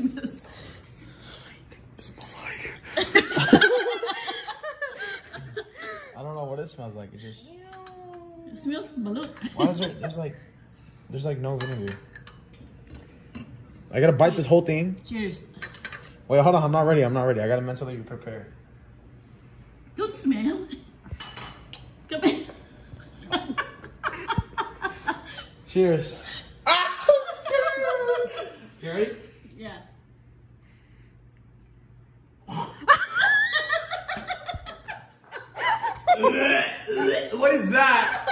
like. I don't know what it smells like. It just. It smells balut. Why is there? There's like, there's like no vinegar. I gotta bite this whole thing. Cheers. Wait, hold on. I'm not ready. I'm not ready. I gotta mentally prepare. Don't smell. Come here. Cheers. Ah, you ready? Yeah. What is that?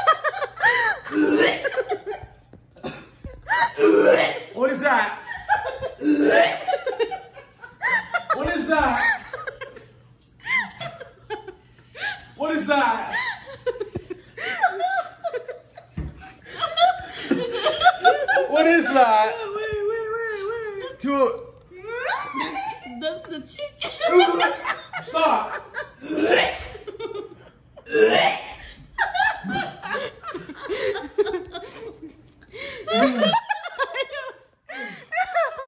what is that? What is that? What is that? What is that? to a... That's the chicken. Stop.